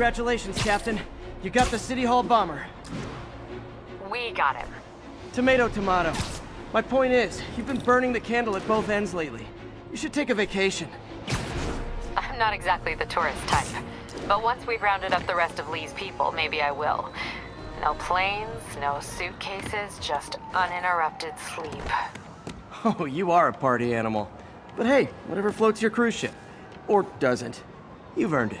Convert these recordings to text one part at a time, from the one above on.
Congratulations, Captain. You got the City Hall bomber. We got him. Tomato, tomato. My point is, you've been burning the candle at both ends lately. You should take a vacation. I'm not exactly the tourist type. But once we've rounded up the rest of Li's people, maybe I will. No planes, no suitcases, just uninterrupted sleep. Oh, you are a party animal. But hey, whatever floats your cruise ship. Or doesn't. You've earned it.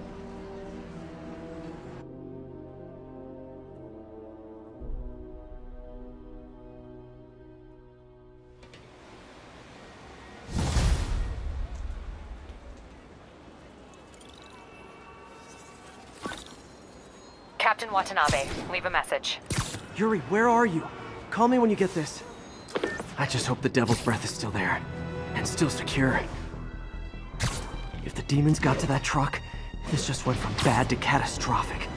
Captain Watanabe, leave a message. Yuri, where are you? Call me when you get this. I just hope the Devil's Breath is still there. And still secure. If the demons got to that truck, this just went from bad to catastrophic.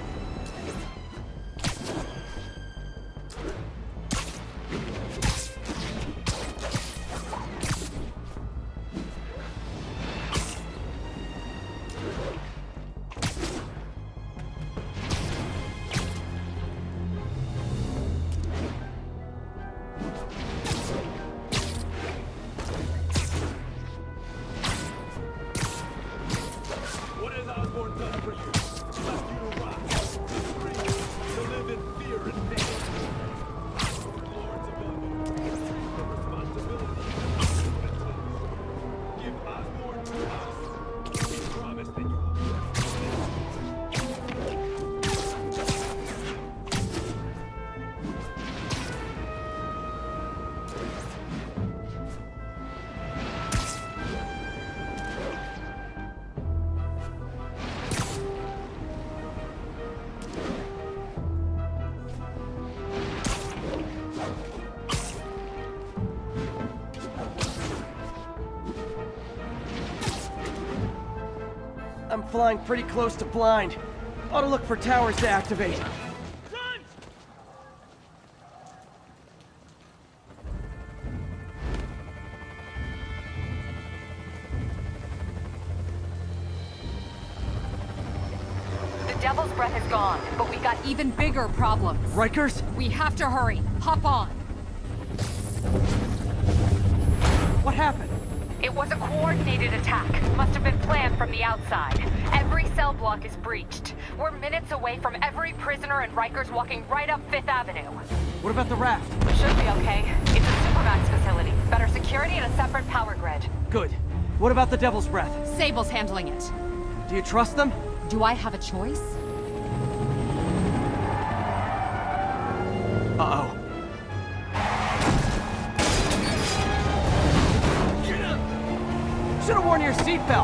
Pretty close to blind. Ought to look for towers to activate. The Devil's Breath is gone, but we got Even bigger problems. Rikers? We have to hurry. Hop on. What happened? It was a coordinated attack. Must have been planned from the outside. Every cell block is breached. We're minutes away from every prisoner and Rikers walking right up Fifth Avenue. What about the raft? Should be okay. It's a Supermax facility. Better security and a separate power grid. Good. What about the Devil's Breath? Sable's handling it. Do you trust them? Do I have a choice? Uh-oh. Should have worn your seatbelt.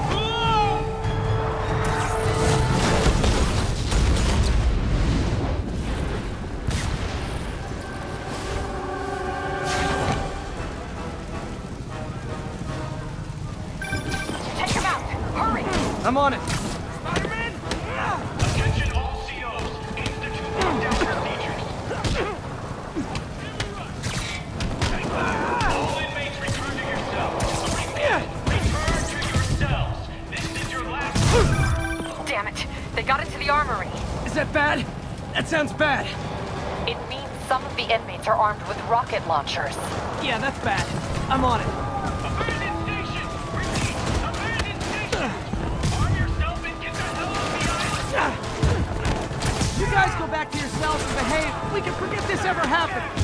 damn it. They got into the armory. Is that bad? That sounds bad. It means some of the inmates are armed with rocket launchers. Yeah, that's bad. I'm on it. You guys go back to yourselves and behave. We can forget this ever happened.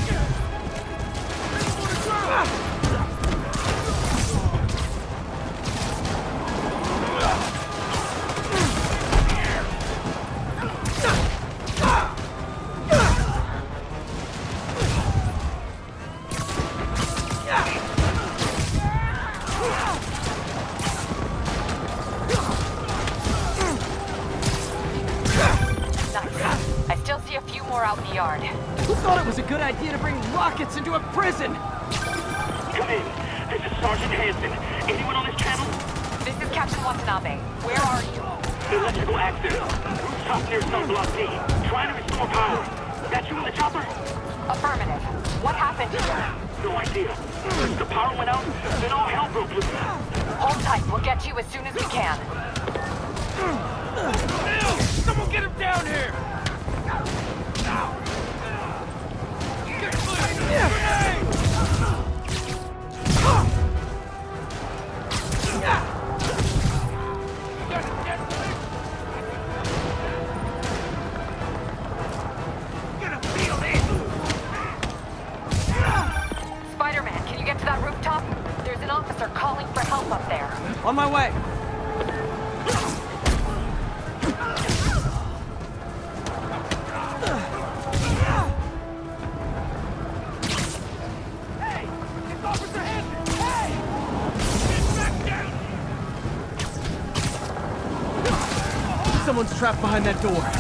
behind that door.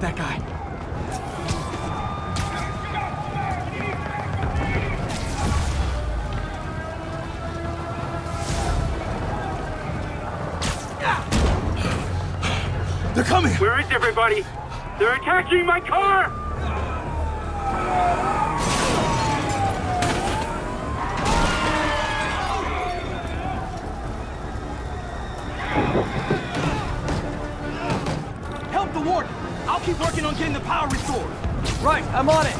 that guy. They're coming! Where is everybody? They're attacking my car! going. I'm on it.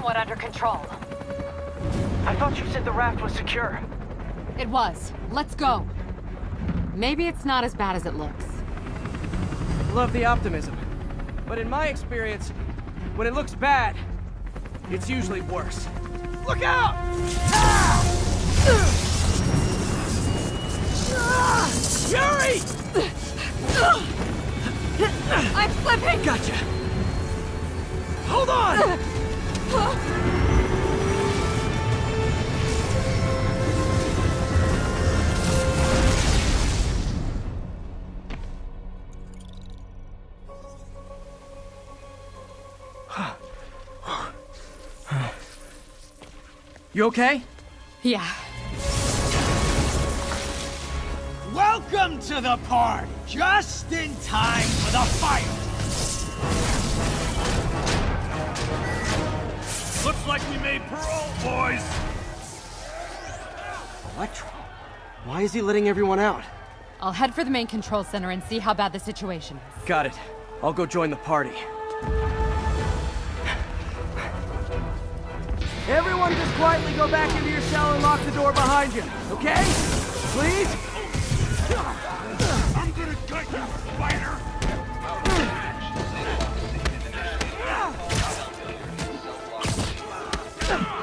somewhat under control. I thought you said the raft was secure. It was. Let's go. Maybe it's not as bad as it looks. Love the optimism. But in my experience, when it looks bad, it's usually worse. Look out! Yuri! I'm slipping! Gotcha! Hold on! You okay? Yeah. Welcome to the party! Just in time for the fire! Looks like we made parole, boys! Electro? Why is he letting everyone out? I'll head for the main control center and see how bad the situation is. Got it. I'll go join the party. Everyone just quietly go back into your cell and lock the door behind you, okay? Please? I'm gonna gut you, spider!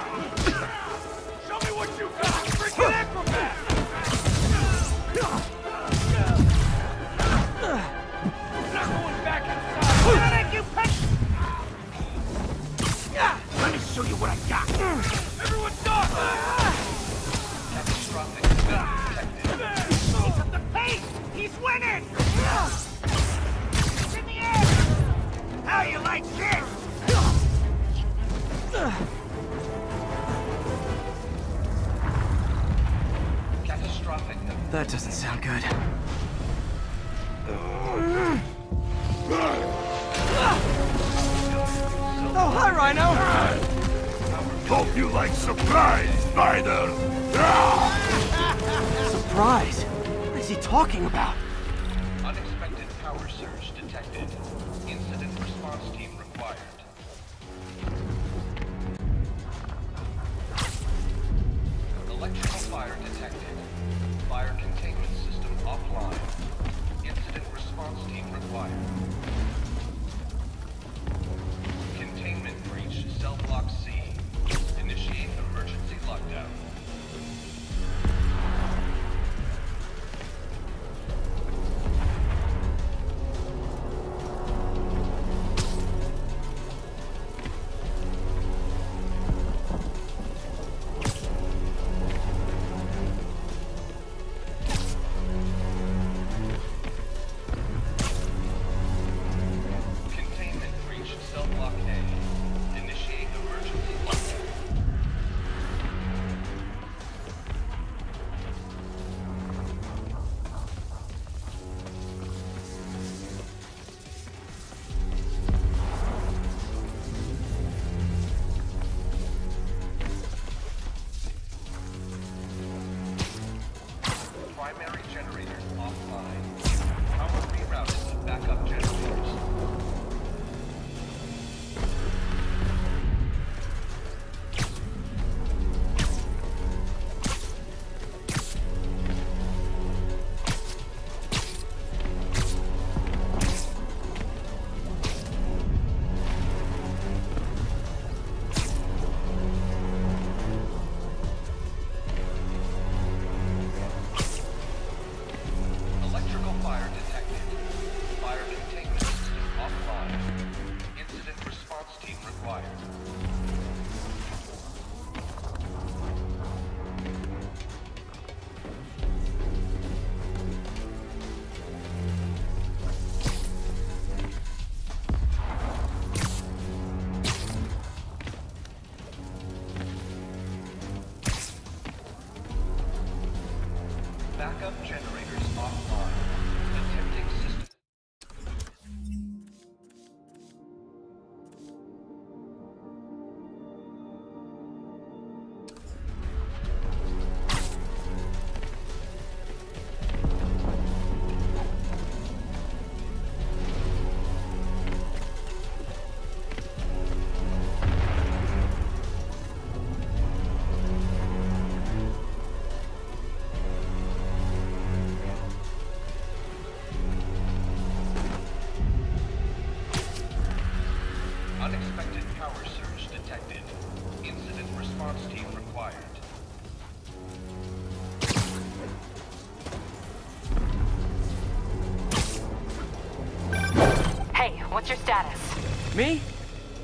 what's your status? Me?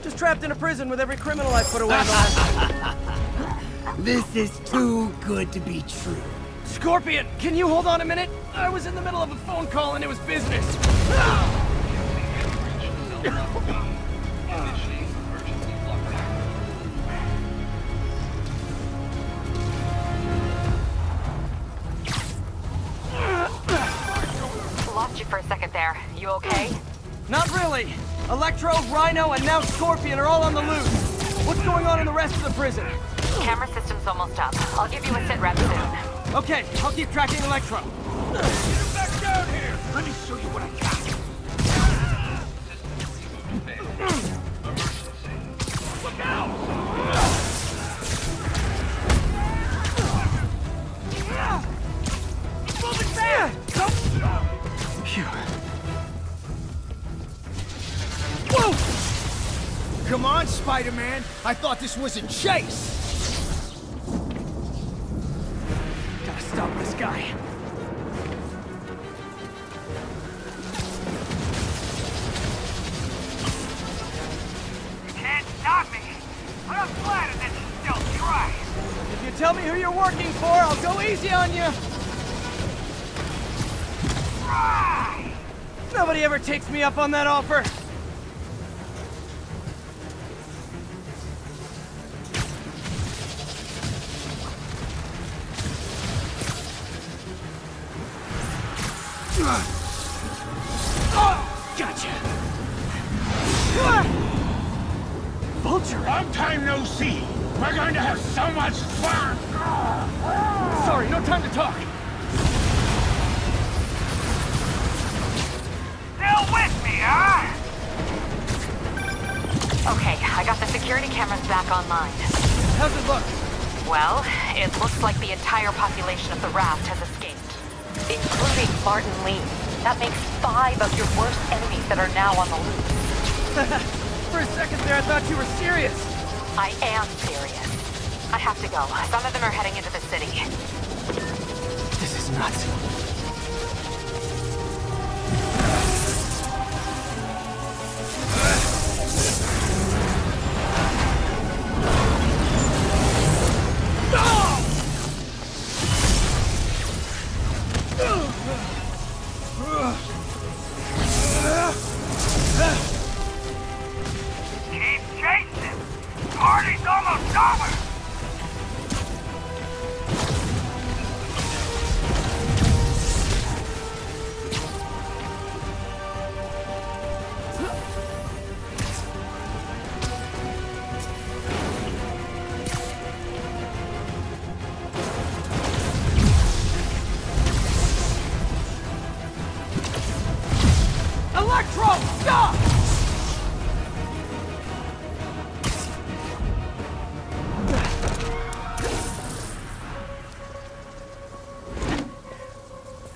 Just trapped in a prison with every criminal I put away in the last... This is too good to be true. Scorpion, can you hold on a minute? I was in the middle of a phone call and it was business. Scorpion are all on the loose. What's going on in the rest of the prison? Camera system's almost up. I'll give you a sit rep soon. Okay, I'll keep tracking Electro. Was a chase. Gotta stop this guy. Can't stop me. But I'm flattered that you still try. If you tell me who you're working for, I'll go easy on you. Try! Nobody ever takes me up on that offer. Gotcha. Vulture. Long time no see. We're going to have so much fun. Sorry, no time to talk. Still with me, huh? Okay, I got the security cameras back online. How's it look? Well, it looks like the entire population of the raft has escaped, including Martin Li. That makes five of your worst enemies that are now on the loose. For a second there, I thought you were serious. I am serious. I have to go. Some of them are heading into the city. This is nuts.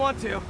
Want to.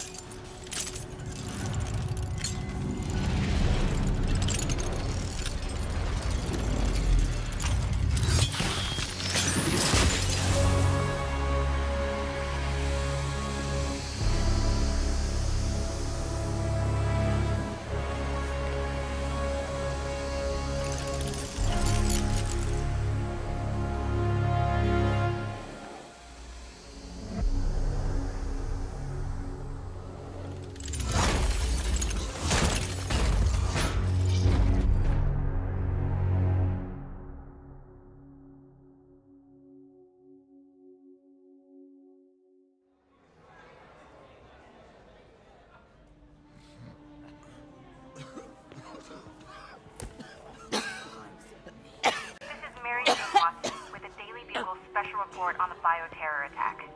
On the bioterror attack.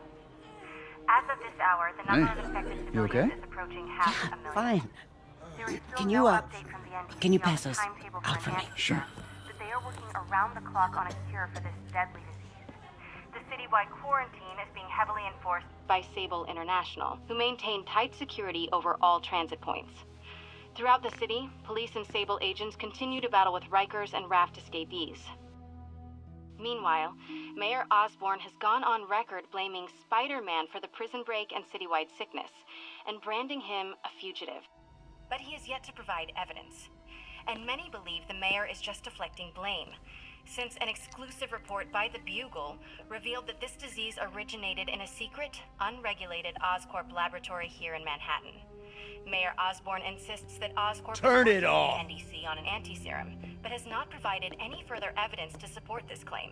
As of this hour, the number of infected You civilians okay? is approaching half a million. Fine. There is still Can no you, uh, update from the NTC can you on pass the those timetable out for for me? Sure. But they are working around the clock on a cure for this deadly disease. The citywide quarantine is being heavily enforced by Sable International, who maintain tight security over all transit points. Throughout the city, police and Sable agents continue to battle with Rikers and Raft escapees. Meanwhile, Mayor Osborn has gone on record blaming Spider Man for the prison break and citywide sickness, and branding him a fugitive. But he has yet to provide evidence. And many believe the mayor is just deflecting blame, since an exclusive report by the Bugle revealed that this disease originated in a secret, unregulated Oscorp laboratory here in Manhattan. Mayor Osborn insists that Oscorp Turn it off. the NDC on an anti-serum, but has not provided any further evidence to support this claim.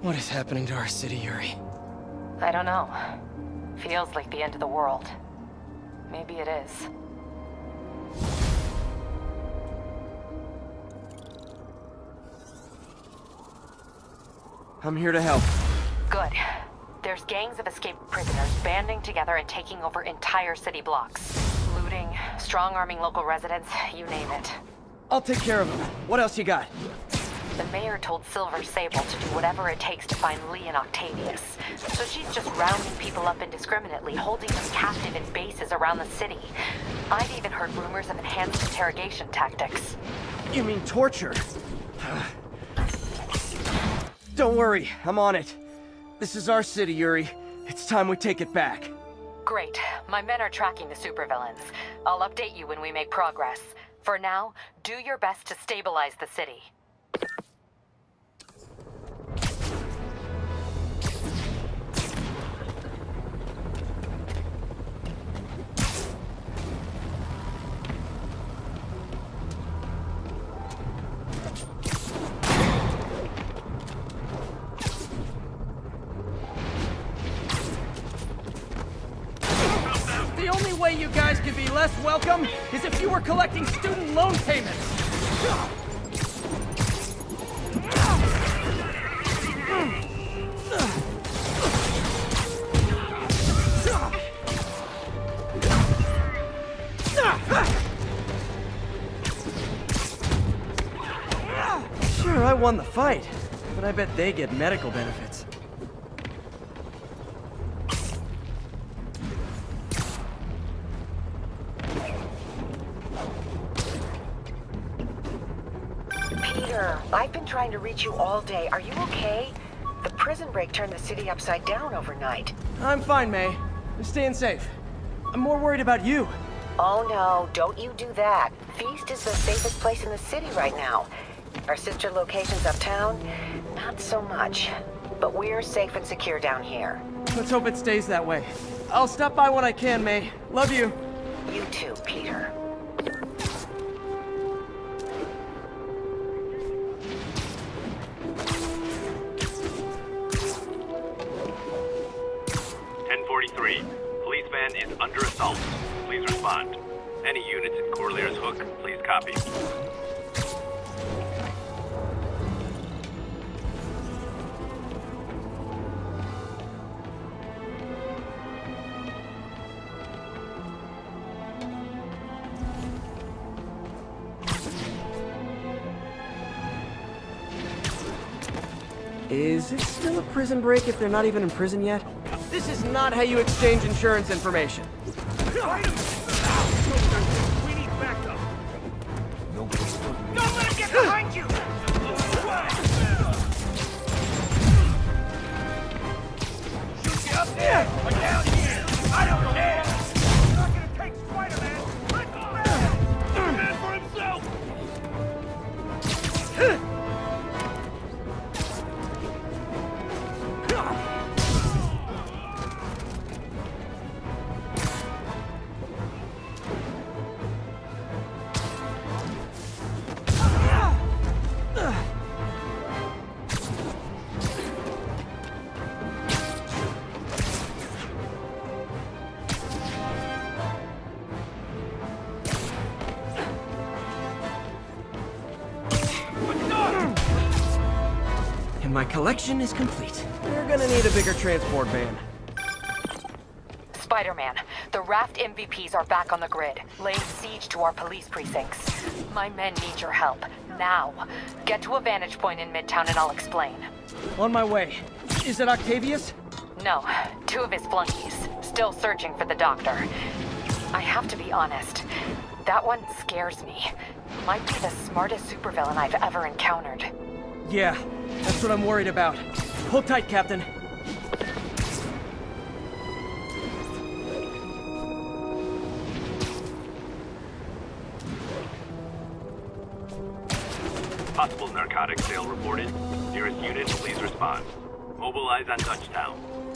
What is happening to our city, Yuri? I don't know. Feels like the end of the world. Maybe it is. I'm here to help. Good. There's gangs of escaped prisoners banding together and taking over entire city blocks. Looting, strong-arming local residents, you name it. I'll take care of them. What else you got? The mayor told Silver Sable to do whatever it takes to find Li and Octavius. So she's just rounding people up indiscriminately, holding them captive in bases around the city. I've even heard rumors of enhanced interrogation tactics. You mean torture? Don't worry, I'm on it. This is our city, Yuri. It's time we take it back. Great. My men are tracking the supervillains. I'll update you when we make progress. For now, do your best to stabilize the city. Welcome is if you were collecting student loan payments. Sure, I won the fight, but I bet they get medical benefits. Trying to reach you all day. Are you okay? The prison break turned the city upside down overnight. I'm fine, May. I'm staying safe. I'm more worried about you. Oh no, don't you do that. Feast is the safest place in the city right now. Our sister locations uptown, not so much. But we're safe and secure down here. Let's hope it stays that way. I'll stop by when I can, May. Love you. You too, Peter. Respond. Any units in Corlear's Hook, please copy. Is it still a prison break if they're not even in prison yet? This is not how you exchange insurance information. Behind you! Shoot you up there my collection is complete. We're gonna need a bigger transport van. Spider-Man, the Raft MVPs are back on the grid, laying siege to our police precincts. My men need your help, now. Get to a vantage point in Midtown and I'll explain. On my way. Is it Octavius? No, two of his flunkies, still searching for the doctor. I have to be honest, that one scares me. Might be the smartest supervillain I've ever encountered. Yeah, that's what I'm worried about. Hold tight, Captain. Possible narcotics sale reported. Nearest unit, please respond. Mobilize on Dutchtown.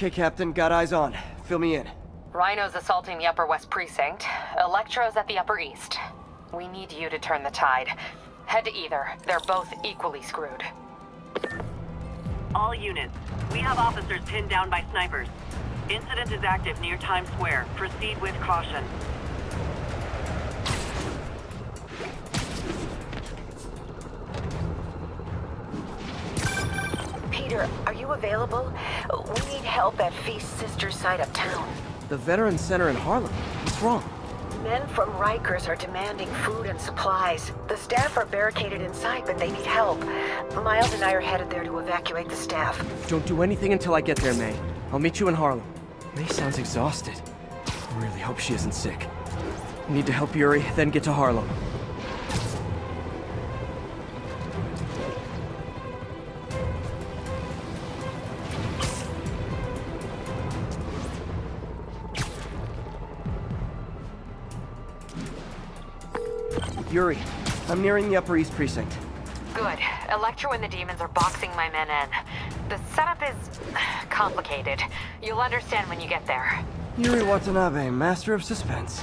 Okay, Captain, got eyes on. Fill me in. Rhino's assaulting the Upper West Precinct. Electro's at the Upper East. We need you to turn the tide. Head to either. They're both equally screwed. All units, we have officers pinned down by snipers. Incident is active near Times Square. Proceed with caution. Peter, are you available? We need help at Feast's sister site uptown. The Veterans Center in Harlem. What's wrong? Men from Rikers are demanding food and supplies. The staff are barricaded inside, but they need help. Miles and I are headed there to evacuate the staff. Don't do anything until I get there, May. I'll meet you in Harlem. May sounds exhausted. I really hope she isn't sick. Need to help Yuri, then get to Harlem. Yuri, I'm nearing the Upper East Precinct. Good. Electro and the demons are boxing my men in. The setup is complicated. You'll understand when you get there. Yuri Watanabe, master of suspense.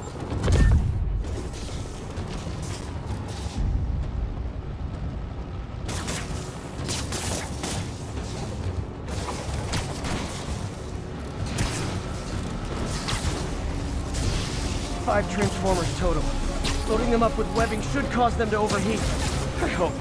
Five transformers total. Loading them up with webbing should cause them to overheat. I hope.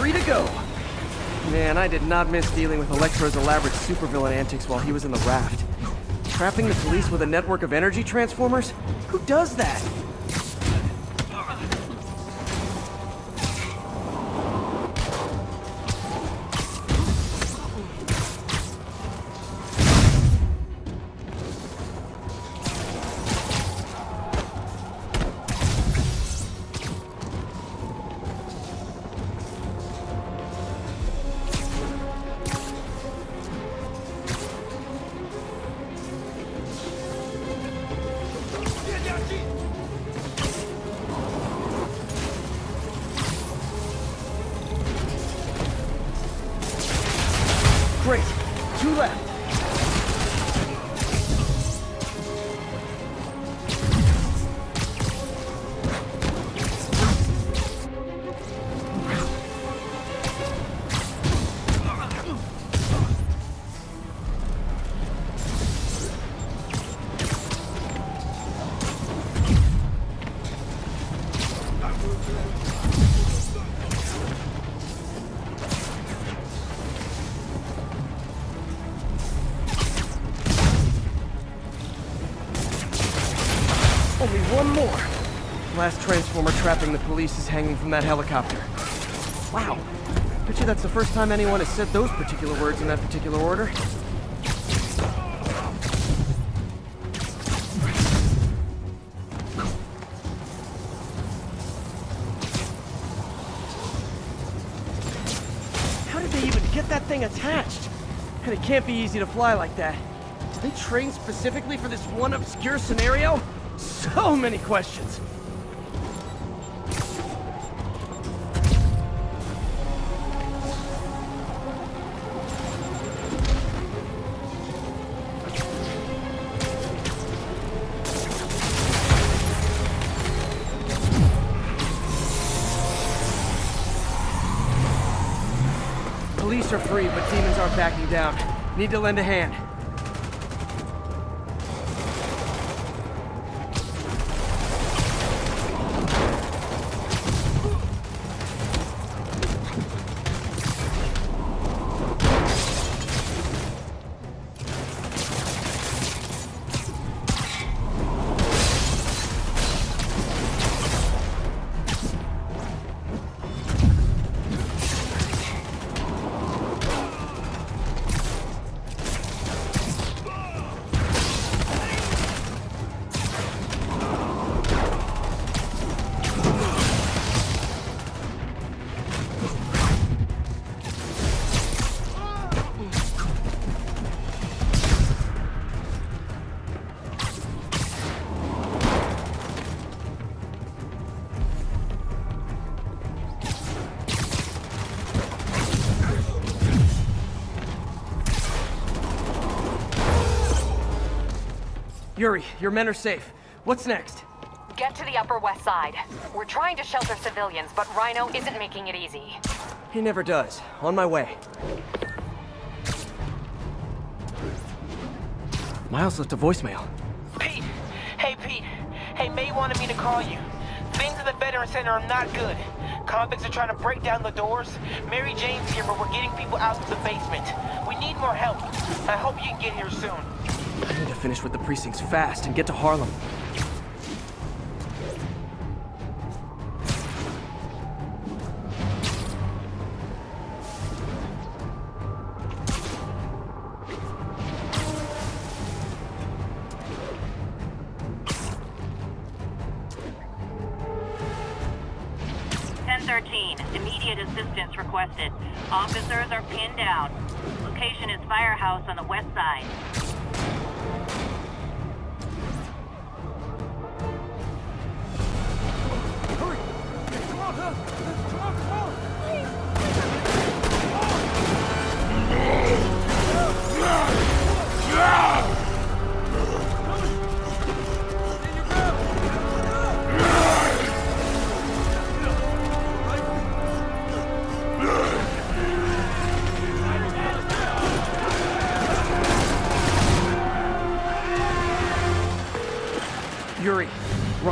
Three to go. Man, I did not miss dealing with Electro's elaborate supervillain antics while he was in the raft. Trapping the police with a network of energy transformers? Who does that? Is hanging from that helicopter. Wow. Bet you that's the first time anyone has said those particular words in that particular order. How did they even get that thing attached? And it can't be easy to fly like that. Did they train specifically for this one obscure scenario? So many questions. Need to lend a hand. Yuri, your men are safe. What's next? Get to the Upper West Side. We're trying to shelter civilians, but Rhino isn't making it easy. He never does. On my way. Miles left a voicemail. Pete! Hey, Pete. Hey, May wanted me to call you. Things at the Veteran Center are not good. Convicts are trying to break down the doors. Mary Jane's here, but we're getting people out of the basement. We need more help. I hope you can get here soon. I need to finish with the precincts fast and get to Harlem.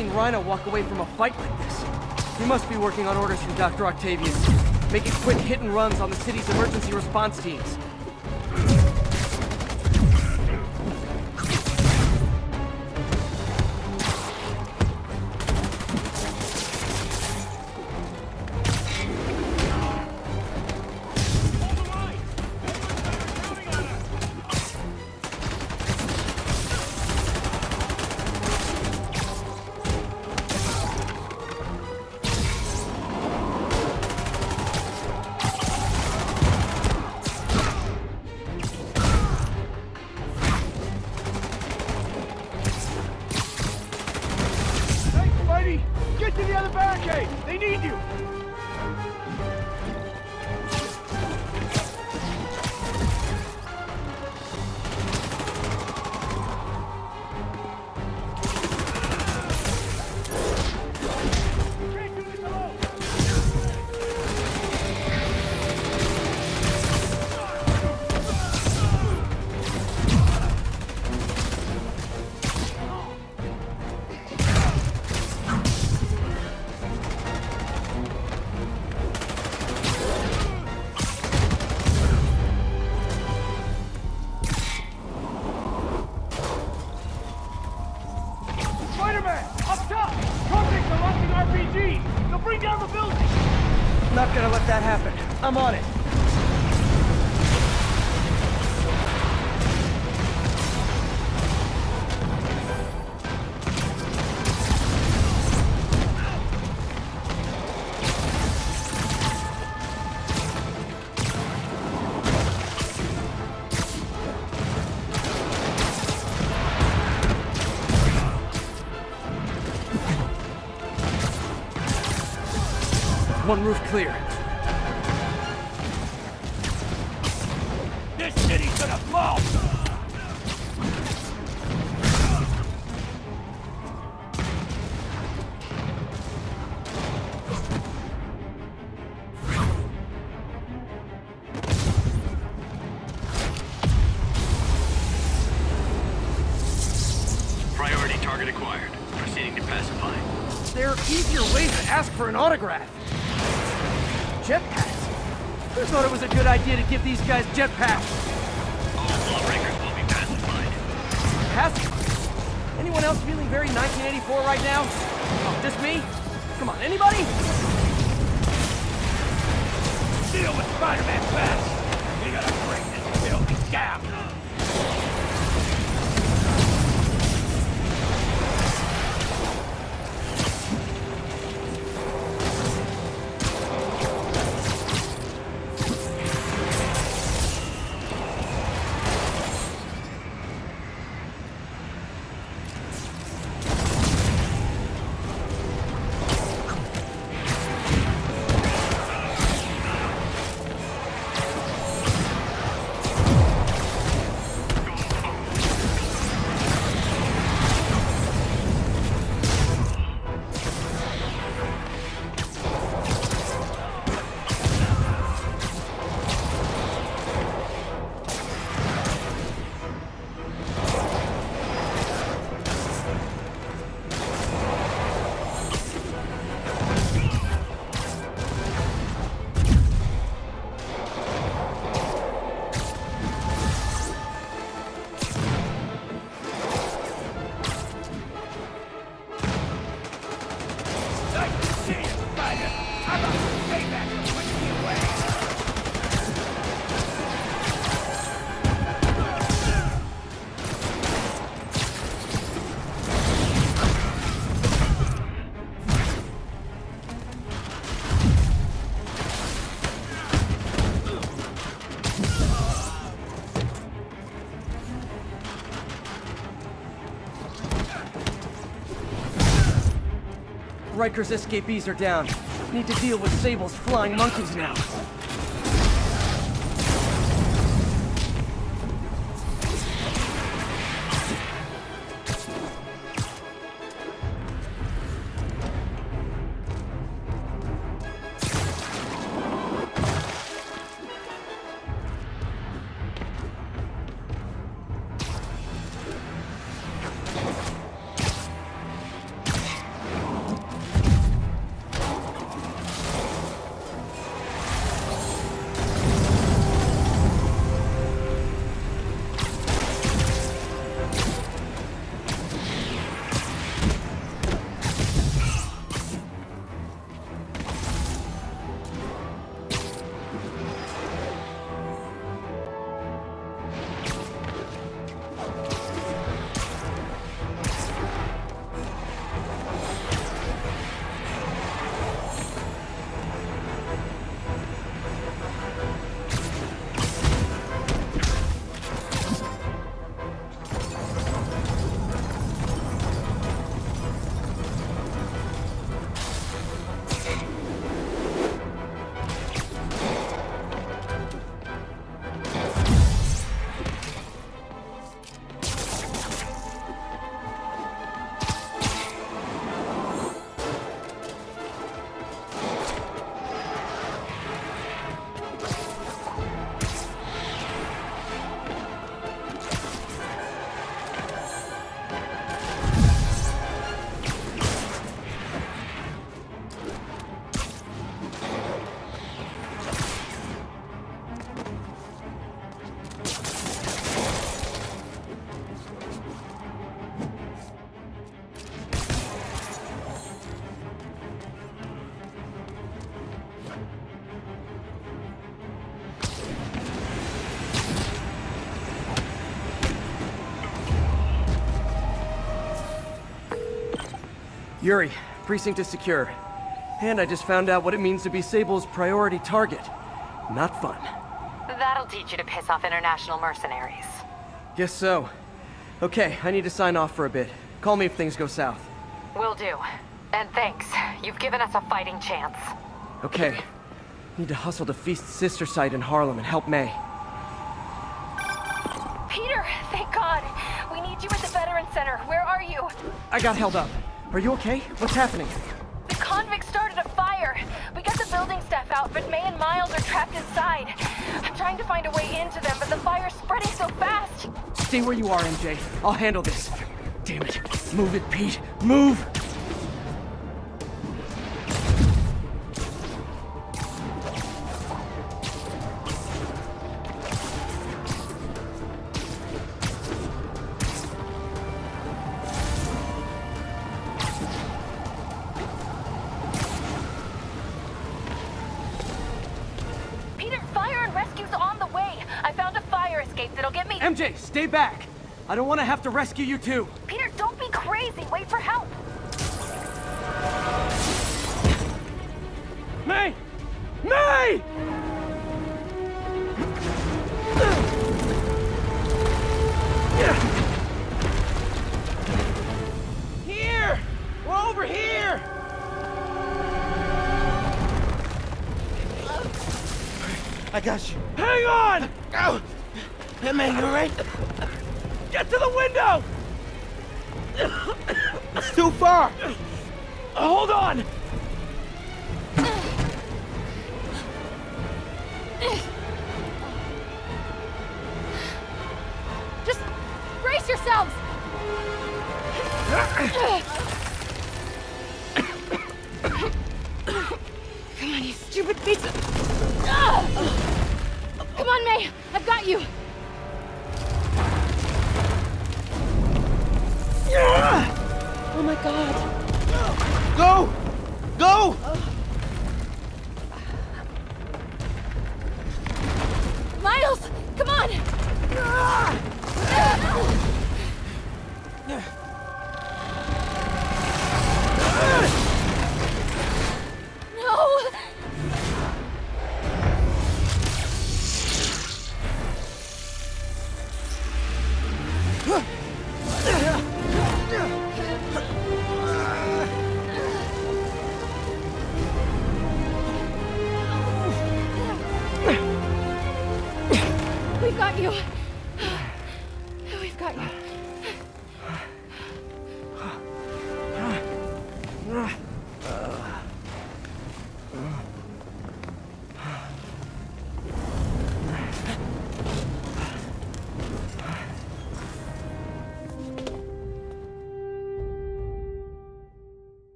Seen Rhino walk away from a fight like this. He must be working on orders from Dr. Octavius, making quick hit and runs on the city's emergency response teams. There are easier ways to ask for an autograph. Jetpacks. Who thought it was a good idea to give these guys jetpacks? All lawbreakers will be pacified. Pacified? Anyone else feeling very 1984 right now? Oh, just me? Come on, anybody? Deal with Spider-Man fast! We gotta break this building down! Riker's escapees are down. Need to deal with Sable's flying monkeys now. Yuri, precinct is secure. And I just found out what it means to be Sable's priority target. Not fun. That'll teach you to piss off international mercenaries. Guess so. Okay, I need to sign off for a bit. Call me if things go south. Will do. And thanks. You've given us a fighting chance. Okay. Need to hustle to Feast's sister site in Harlem and help May. Peter, thank God. We need you at the Veteran Center. Where are you? I got held up. Are you okay? What's happening? The convicts started a fire. We got the building staff out, but May and Miles are trapped inside. I'm trying to find a way into them, but the fire's spreading so fast. Stay where you are, MJ. I'll handle this. Damn it. Move it, Pete. Move! I don't want to have to rescue you too. Peter, don't be crazy. Wait for help. May! May! Here! We're over here! I got you. Hang on! Ow! Hey, man, you alright? Get to the window! It's too far! Uh, hold on! Just brace yourselves! Uh,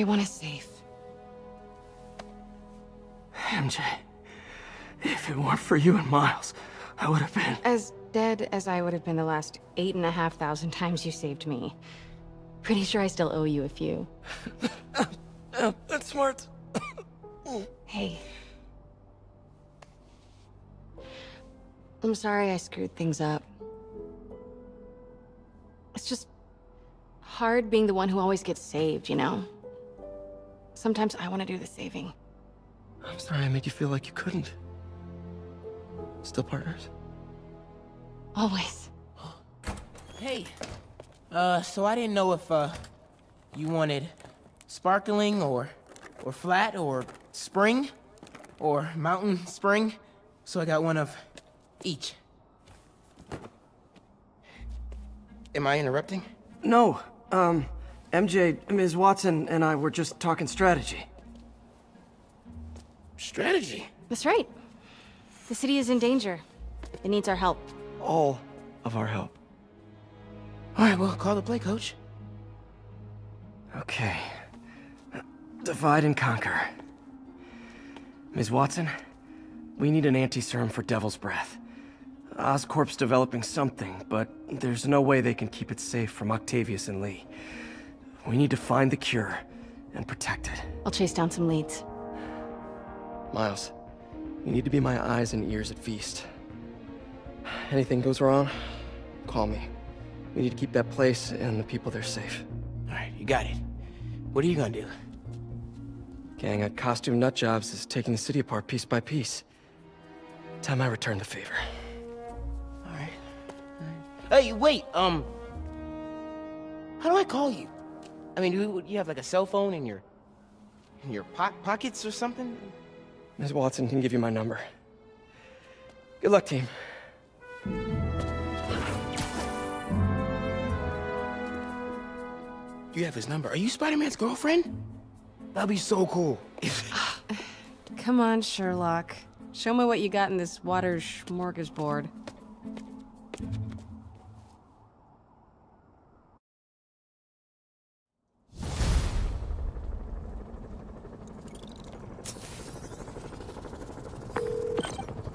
Everyone is safe. MJ, if it weren't for you and Miles, I would have been. As dead as I would have been the last eight and a half thousand times you saved me. Pretty sure I still owe you a few. That's smart. Hey. I'm sorry I screwed things up. It's just hard being the one who always gets saved, you know? Sometimes I want to do the saving. I'm sorry I made you feel like you couldn't. Still partners? Always. Hey. Uh, so I didn't know if, uh, you wanted sparkling or, or flat or spring or mountain spring. So I got one of each. Am I interrupting? No. Um, MJ, Ms. Watson, and I were just talking strategy. Strategy? That's right. The city is in danger. It needs our help. All of our help. All right, well, call the play, coach. Okay. Divide and conquer. Ms. Watson, we need an anti-serum for Devil's Breath. Oscorp's developing something, but there's no way they can keep it safe from Octavius and Li. We need to find the cure and protect it. I'll chase down some leads. Miles, you need to be my eyes and ears at Feast. Anything goes wrong, call me. We need to keep that place and the people there safe. Alright, you got it. What are you gonna do? Gang of Costume nutjobs is taking the city apart piece by piece. Time I return the favor. Alright. Hey, wait, um... How do I call you? I mean, you, you have like a cell phone in your... in your po pockets or something? Ms. Watson can give you my number. Good luck, team. You have his number. Are you Spider-Man's girlfriend? That'd be so cool. Come on, Sherlock. Show me what you got in this water smorgasbord.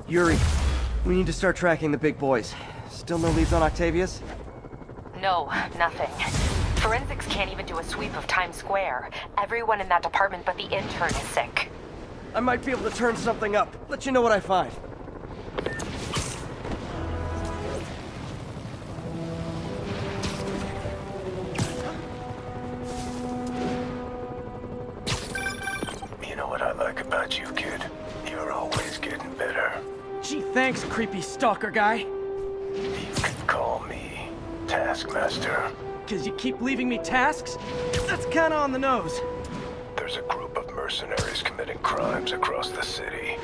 Yuri, we need to start tracking the big boys. Still no leads on Octavius? No, nothing. Forensics can't even do a sweep of Times Square. Everyone in that department but the intern is sick. I might be able to turn something up. Let you know what I find. Creepy stalker guy. You can call me Taskmaster. Cause you keep leaving me tasks? That's kinda on the nose. There's a group of mercenaries committing crimes across the city.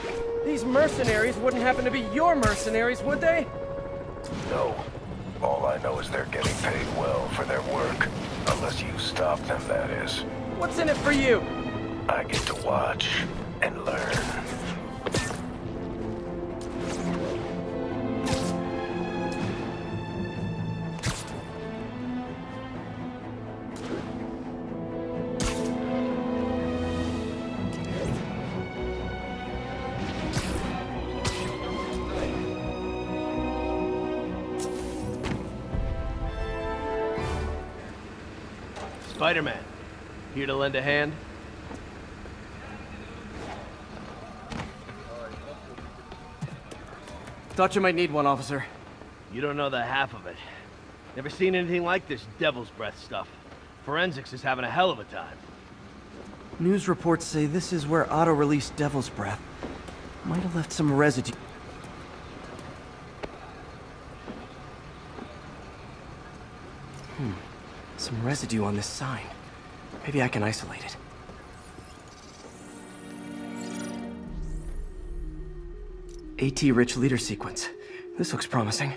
These mercenaries wouldn't happen to be your mercenaries, would they? No. All I know is they're getting paid well for their work. Unless you stop them, that is. What's in it for you? I get to watch and learn. Here to lend a hand? Thought you might need one, officer. You don't know the half of it. Never seen anything like this devil's breath stuff. Forensics is having a hell of a time. News reports say this is where Otto released Devil's Breath. Might have left some residue. Hmm. Some residue on this sign. Maybe I can isolate it. AT-rich leader sequence. This looks promising.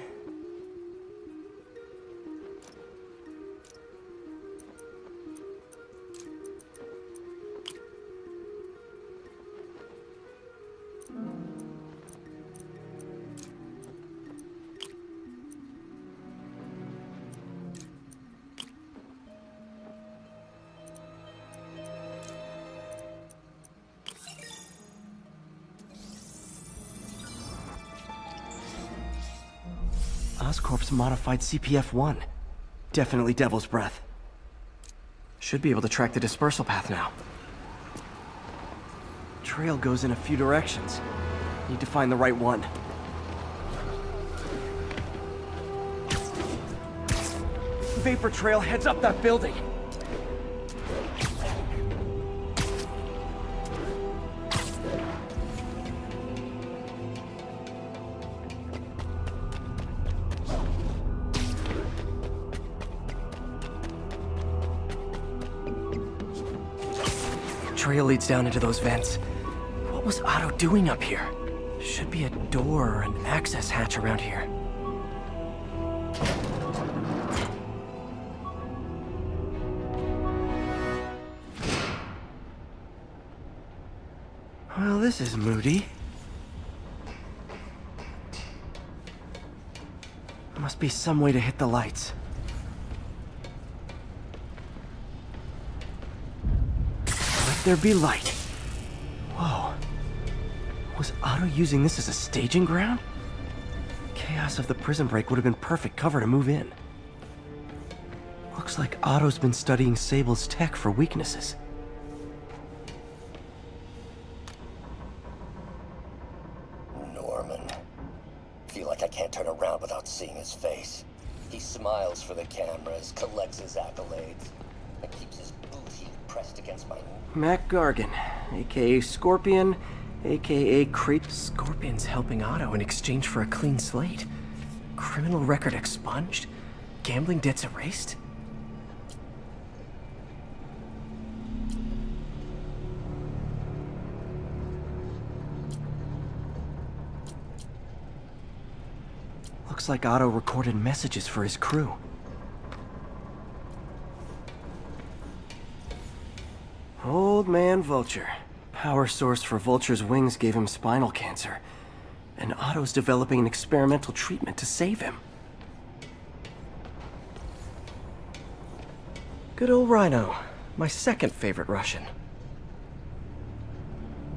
Modified CPF-1. Definitely Devil's Breath. Should be able to track the dispersal path now. Trail goes in a few directions. Need to find the right one. Vapor trail heads up that building. Trail leads down into those vents. What was Otto doing up here? Should be a door or an access hatch around here. Well, this is moody. Must be some way to hit the lights. there be light. Whoa. Was Otto using this as a staging ground? Chaos of the prison break would have been perfect cover to move in. Looks like Otto's been studying Sable's tech for weaknesses. Norman. Feel like I can't turn around without seeing his face. He smiles for the cameras, collects his accolades. Mac Gargan, aka Scorpion, aka Creep. Scorpion's helping Otto in exchange for a clean slate. Criminal record expunged? Gambling debts erased? Looks like Otto recorded messages for his crew. Old man Vulture. Power source for Vulture's wings gave him spinal cancer. And Otto's developing an experimental treatment to save him. Good old Rhino. My second favorite Russian.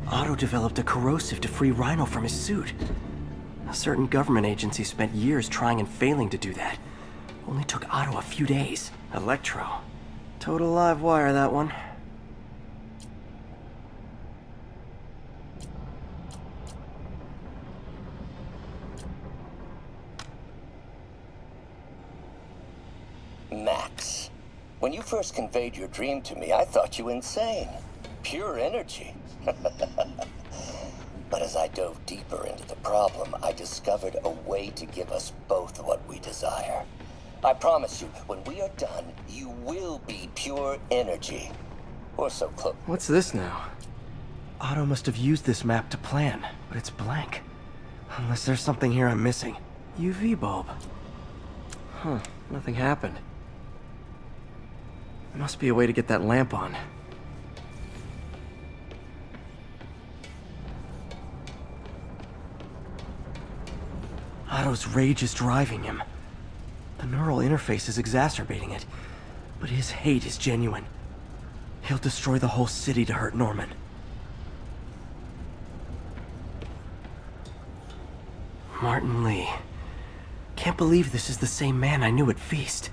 Otto developed a corrosive to free Rhino from his suit. A certain government agency spent years trying and failing to do that. Only took Otto a few days. Electro. Total live wire, that one. Max. When you first conveyed your dream to me, I thought you insane. Pure energy. but as I dove deeper into the problem, I discovered a way to give us both what we desire. I promise you, when we are done, you will be pure energy. Or so close. What's this now? Otto must have used this map to plan, but it's blank. Unless there's something here I'm missing. UV bulb. Huh, nothing happened. Must be a way to get that lamp on. Otto's rage is driving him. The neural interface is exacerbating it, but his hate is genuine. He'll destroy the whole city to hurt Norman. Martin Li. Can't believe this is the same man I knew at Feast.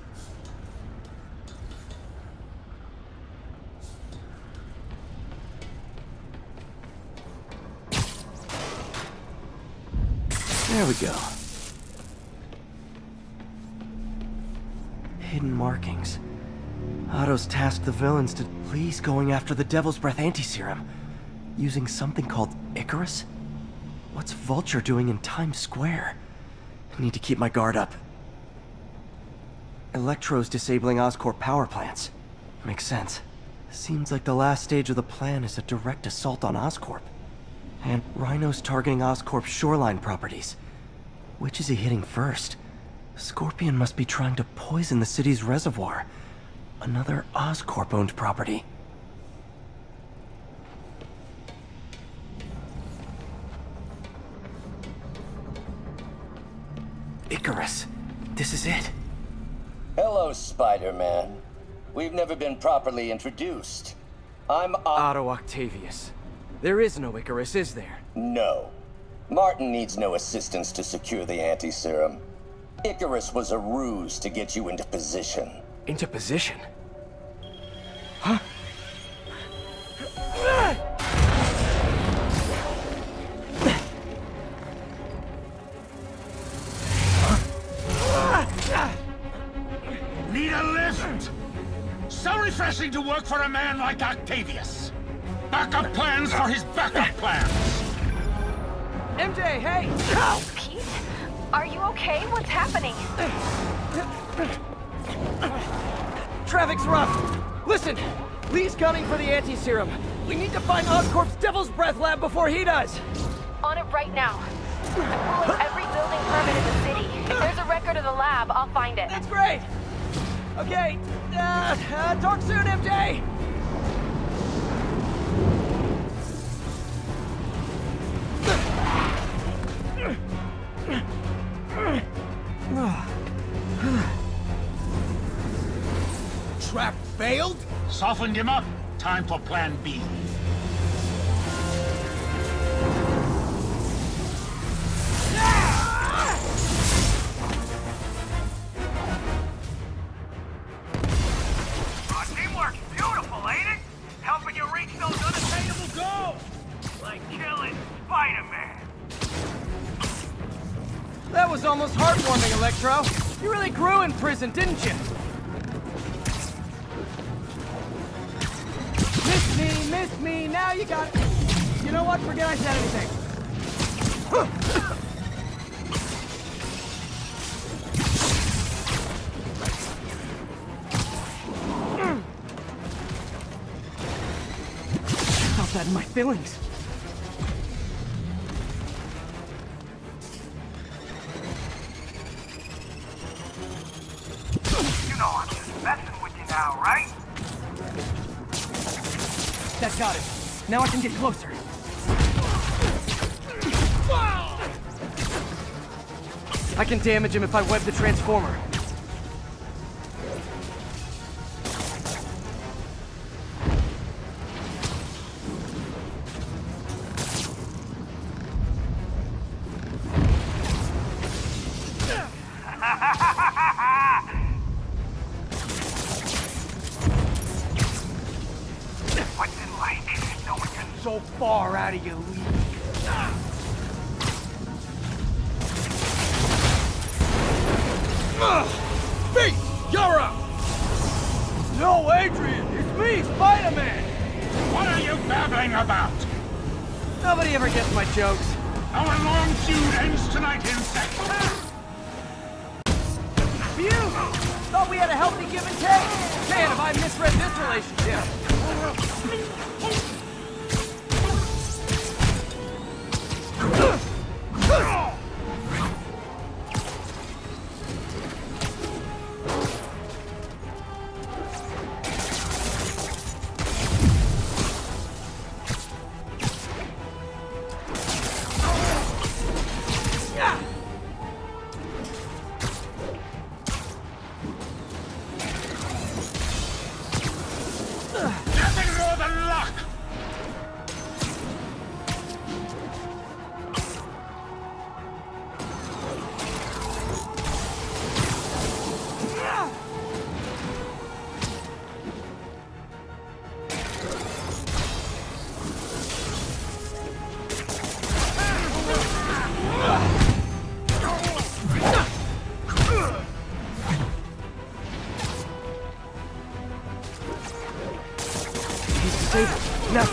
There we go. Hidden markings. Otto's tasked the villains to please going after the Devil's Breath anti-serum. Using something called Icarus? What's Vulture doing in Times Square? I need to keep my guard up. Electro's disabling Oscorp power plants. Makes sense. Seems like the last stage of the plan is a direct assault on Oscorp. And Rhino's targeting Oscorp's shoreline properties. Which is he hitting first? Scorpion must be trying to poison the city's reservoir. Another Oscorp-owned property. Icarus. This is it. Hello, Spider-Man. We've never been properly introduced. I'm Otto Octavius. There is no Icarus, is there? No. Martin needs no assistance to secure the anti-serum. Icarus was a ruse to get you into position. Into position? Huh? Need a lift? So refreshing to work for a man like Octavius. Backup plans for his backup plans. MJ, hey! Pete? Are you okay? What's happening? Traffic's rough. Listen, Li's gunning for the anti-serum. We need to find Oscorp's Devil's Breath lab before he does. On it right now. I'm pulling every building permit in the city. If there's a record of the lab, I'll find it. That's great. Okay, uh, uh, talk soon, MJ. Failed? Softened him up. Time for plan B. Oh, Our beautiful, ain't it? Helping you reach those unattainable goals. Like killing Spider-Man. That was almost heartwarming, Electro. You really grew in prison, didn't you? Forget I said anything. That in my feelings. You know I'm just messing with you now, right? That got it. Now I can get closer. I can damage him if I web the transformer.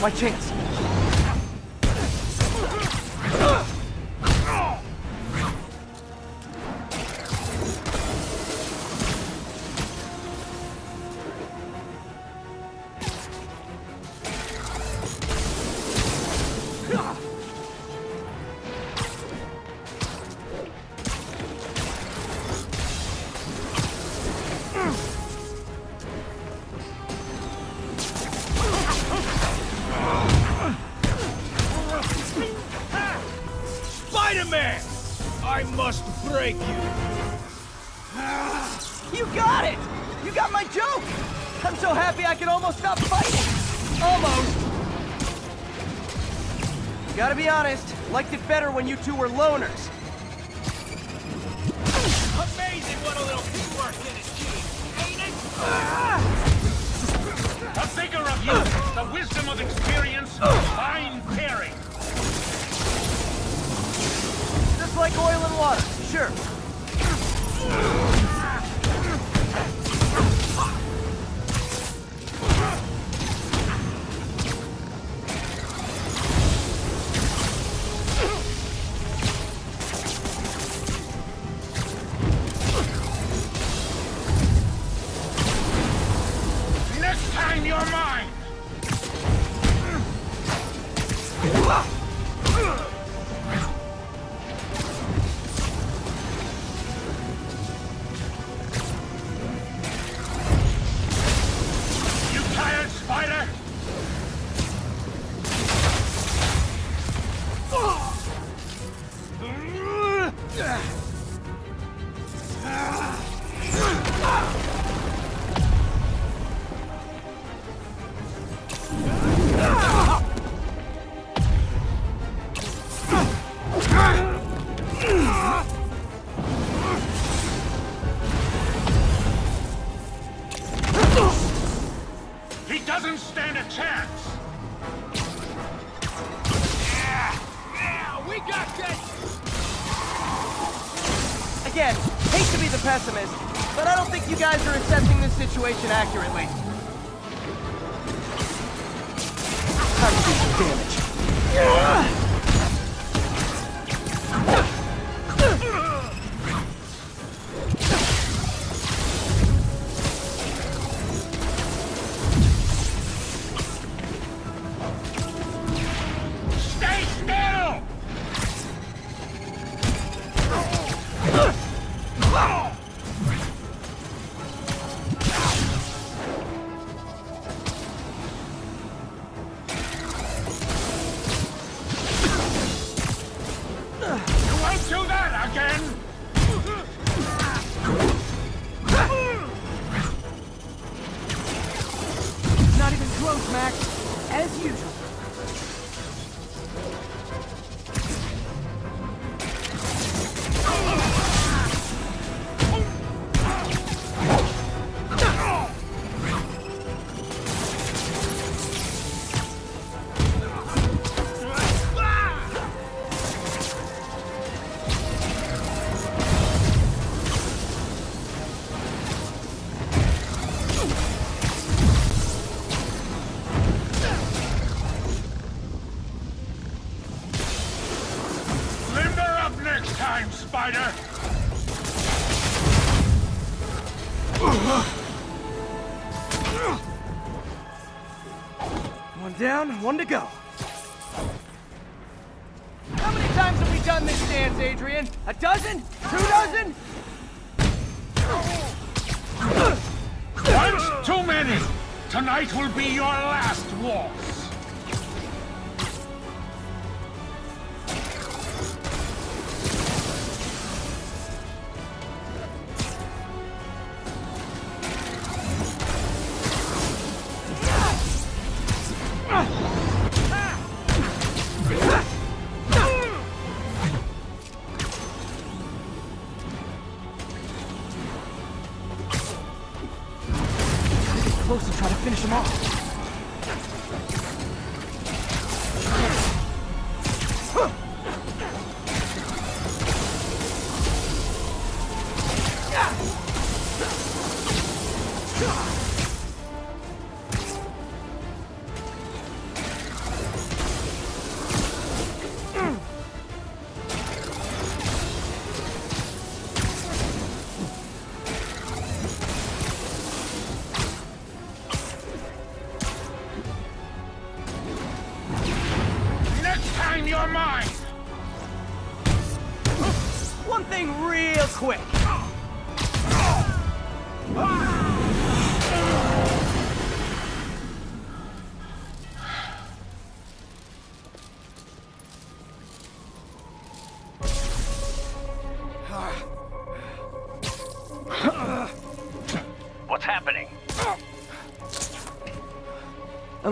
我切。Gotta be honest, liked it better when you two were loners. Amazing what a little teamwork can achieve, ain't it? The vigor of youth, the wisdom of experience, fine pairing. Just like oil and water, sure. Max. As usual.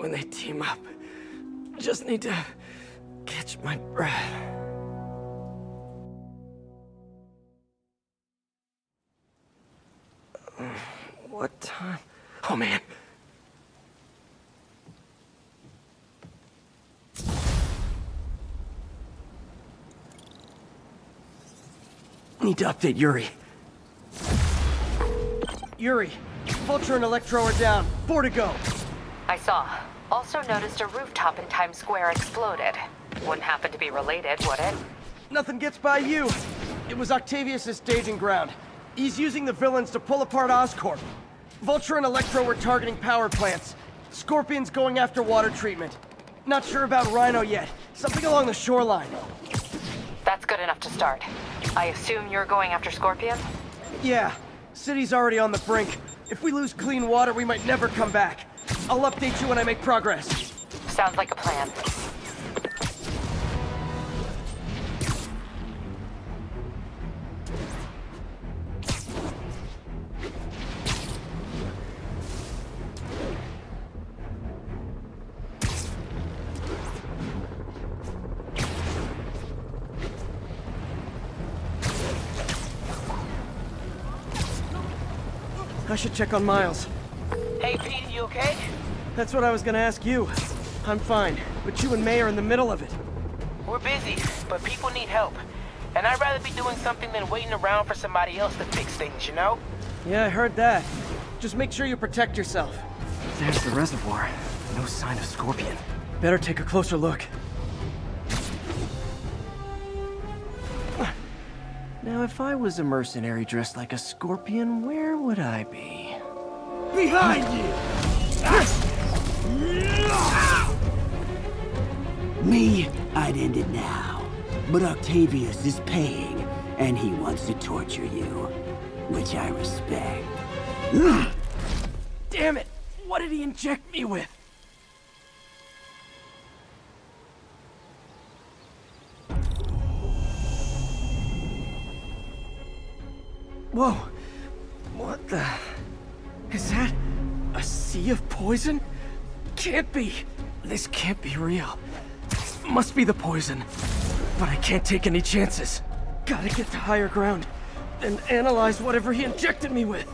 When they team up. Just need to catch my breath. What time? Oh man. Need to update Yuri. Yuri, Vulture and Electro are down. Four to go. I saw. Also noticed a rooftop in Times Square exploded. Wouldn't happen to be related, would it? Nothing gets by you. It was Octavius' staging ground. He's using the villains to pull apart Oscorp. Vulture and Electro were targeting power plants. Scorpion's going after water treatment. Not sure about Rhino yet. Something along the shoreline. That's good enough to start. I assume you're going after Scorpion? Yeah, city's already on the brink. If we lose clean water, we might never come back. I'll update you when I make progress. Sounds like a plan. I should check on Miles. Hey, Pete. That's what I was gonna ask you. I'm fine, but you and May are in the middle of it. We're busy, but people need help. And I'd rather be doing something than waiting around for somebody else to fix things, you know? Yeah, I heard that. Just make sure you protect yourself. There's the reservoir. No sign of Scorpion. Better take a closer look. Now, if I was a mercenary dressed like a scorpion, where would I be? Behind you! Me, I'd end it now. But Octavius is paying, and he wants to torture you. Which I respect. Damn it! What did he inject me with? Whoa! What the... Is that... a sea of poison? Can't be! This can't be real. Must be the poison. But I can't take any chances. Gotta get to higher ground and analyze whatever he injected me with.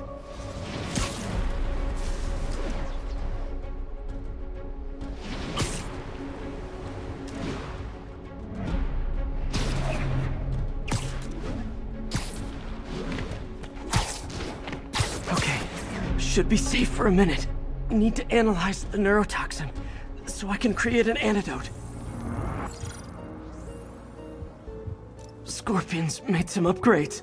Okay, should be safe for a minute. Need to analyze the neurotoxin so I can create an antidote. Scorpions made some upgrades.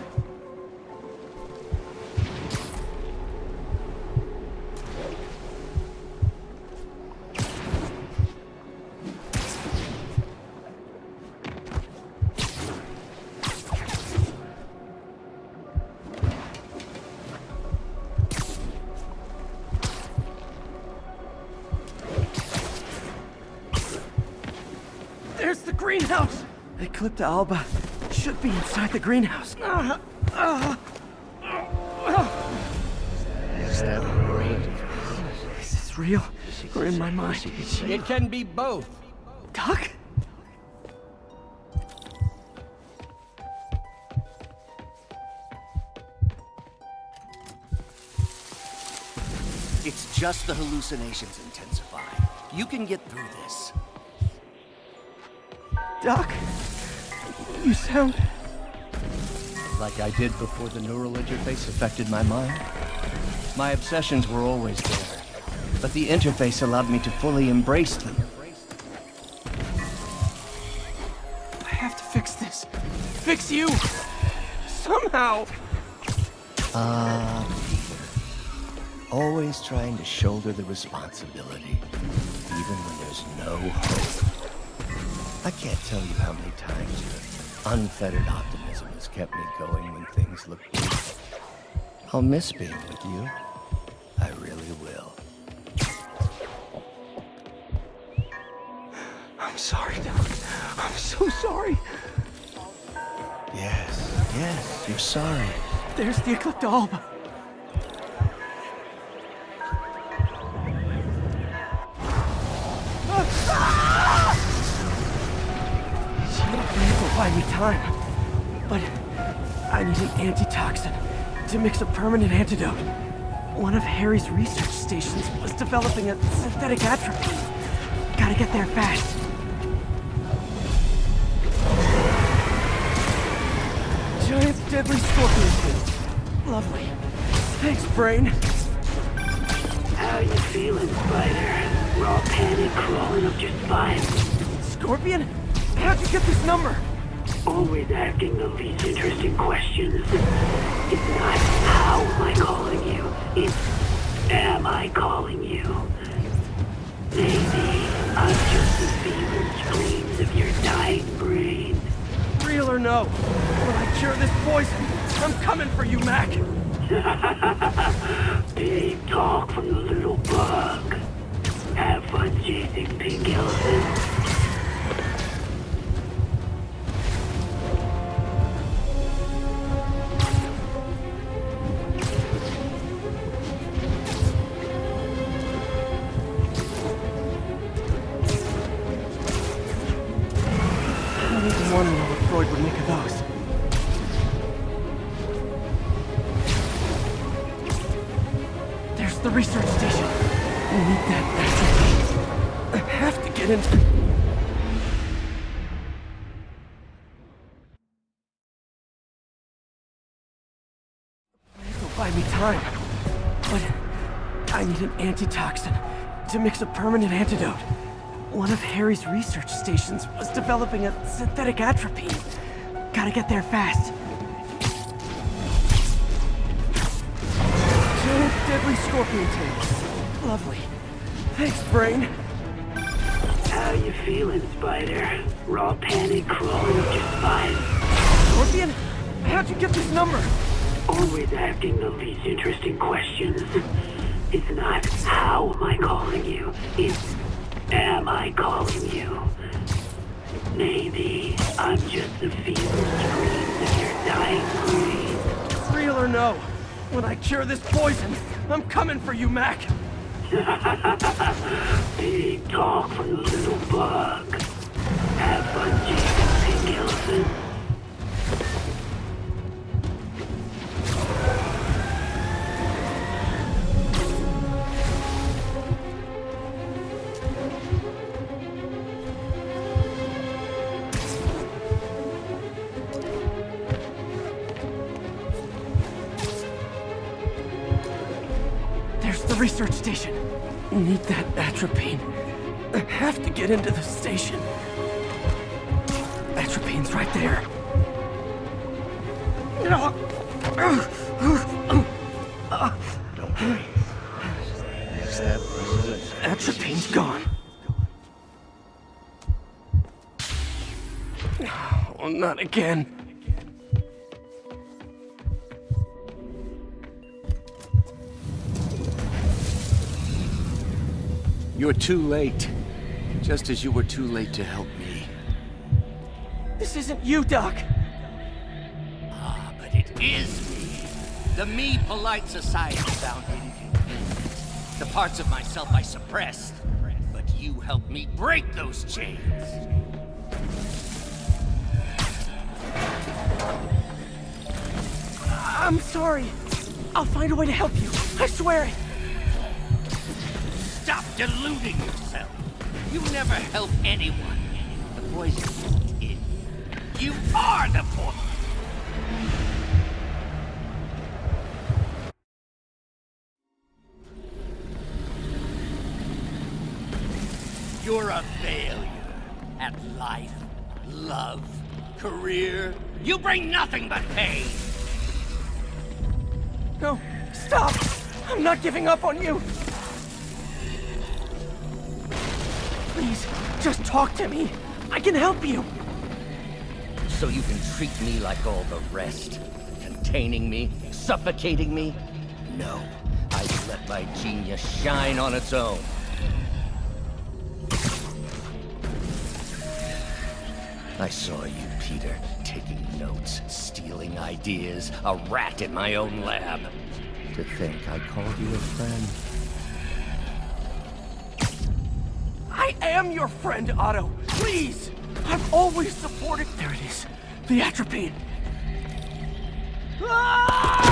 Eclipta alba should be inside the greenhouse. Uh, uh, Is this real? Or in my mind? It can be both. Doc? It's just the hallucinations intensify. You can get through this. Doc? You sound... Like I did before the neural interface affected my mind. My obsessions were always there, but the interface allowed me to fully embrace them. I have to fix this. Fix you! Somehow! Ah, Peter. Always trying to shoulder the responsibility, even when there's no hope. I can't tell you how many times your unfettered optimism has kept me going when things look bleak. I'll miss being with you. I really will. I'm sorry, Doc. I'm so sorry. Yes, yes, you're sorry. There's the Eclipta alba. Buy me time. But I need an antitoxin to mix a permanent antidote. One of Harry's research stations was developing a synthetic atropine. Gotta get there fast. Giant deadly scorpion. Lovely. Thanks, Brain. How are you feeling, Spider? Raw panic crawling up your spine. Scorpion? How'd you get this number? Always asking the least interesting questions. It's not how am I calling you, it's am I calling you? Maybe I'm just the feeble screams of your dying brain. Real or no? When I cure this poison, I'm coming for you, Mac. Big talk from the little bug. Have fun chasing pink elephants. To mix a permanent antidote. One of Harry's research stations was developing a synthetic atropine. Gotta get there fast. Giant deadly scorpion tail. Lovely. Thanks, Brain. How you feeling, Spider? Raw panic crawling up your spine. Scorpion? How'd you get this number? Always asking the least interesting questions. It's not how am I calling you, it's am I calling you? Maybe I'm just the feeble screams of your dying brain. Real or no? When I cure this poison, I'm coming for you, Mac. Big talk from the little bug. Have fun pink elephant. Atropine. I have to get into the station. Atropine's right there. Don't worry. Atropine's gone. Oh, not again. You're too late. Just as you were too late to help me. This isn't you, Doc. Ah, but it is me. The me polite society found inconvenient. The parts of myself I suppressed. But you helped me break those chains. I'm sorry. I'll find a way to help you. I swear it. Stop deluding yourself. You never help anyone. The poison isn't in you. You are the poison. You're a failure at life, love, career. You bring nothing but pain. No, stop! I'm not giving up on you! Please, just talk to me. I can help you. So you can treat me like all the rest? Containing me? Suffocating me? No. I let my genius shine on its own. I saw you, Peter, taking notes, stealing ideas, a rat in my own lab. To think I called you a friend. I am your friend, Otto. Please! I've always supported... There it is. The atropine. Ah!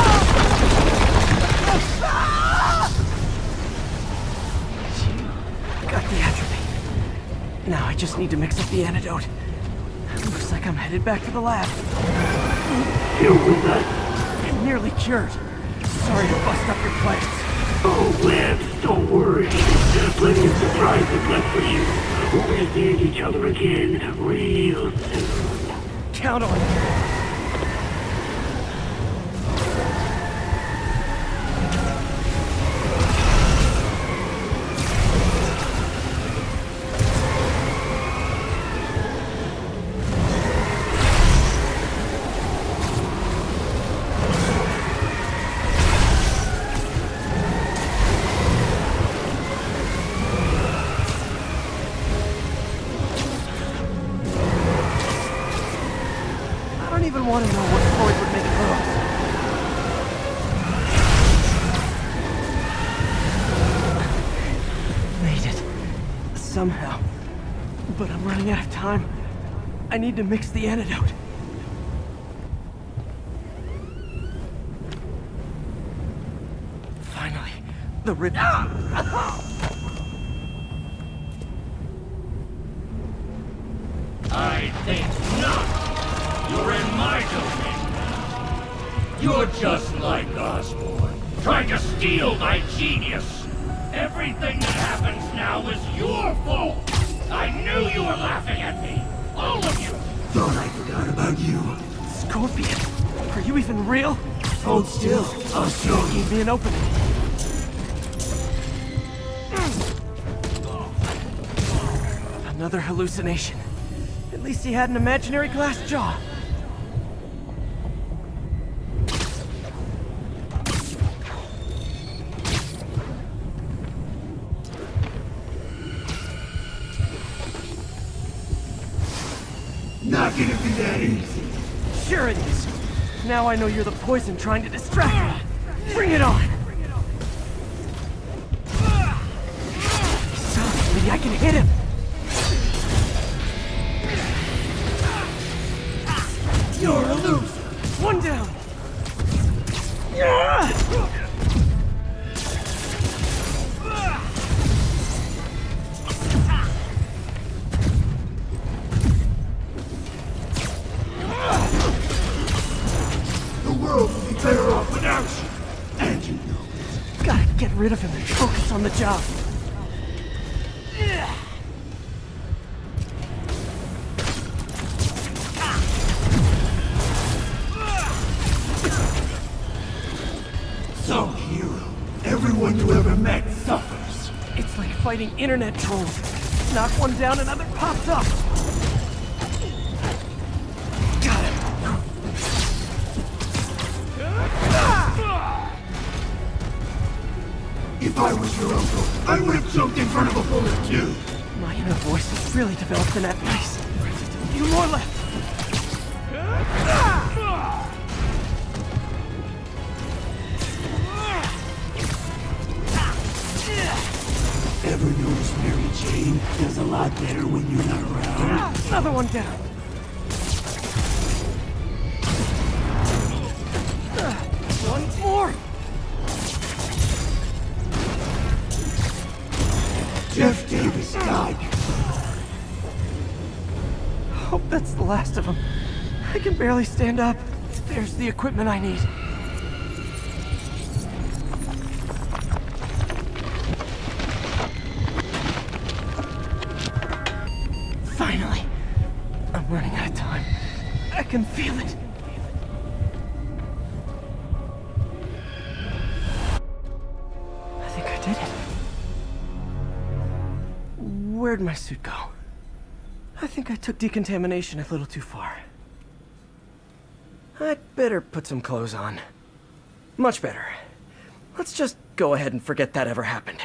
Got the atropine. Now I just need to mix up the antidote. Looks like I'm headed back to the lab. You're with us? I'm nearly cured. Sorry to bust up your plans. Oh, Lance, don't worry. Plenty of surprises left for you. We're gonna see each other again real soon. Count on it. Need to mix the antidote. Finally, the rip. I you. An opening. Another hallucination. At least he had an imaginary glass jaw. Not gonna be that easy. Sure it is. Now I know you're the poison trying to distract me. Fighting internet trolls. Knock one down, another pops up. Got. If I was your uncle, I would have jumped in front of a bullet too. My inner voice has really developed in that. Barely stand up. There's the equipment I need. Finally. I'm running out of time. I can feel it. I think I did it. Where'd my suit go? I think I took decontamination a little too far. Better put some clothes on. Much better. Let's just go ahead and forget that ever happened.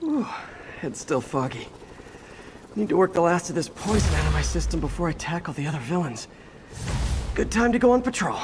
Whew, head's still foggy. Need to work the last of this poison out of my system before I tackle the other villains. Good time to go on patrol.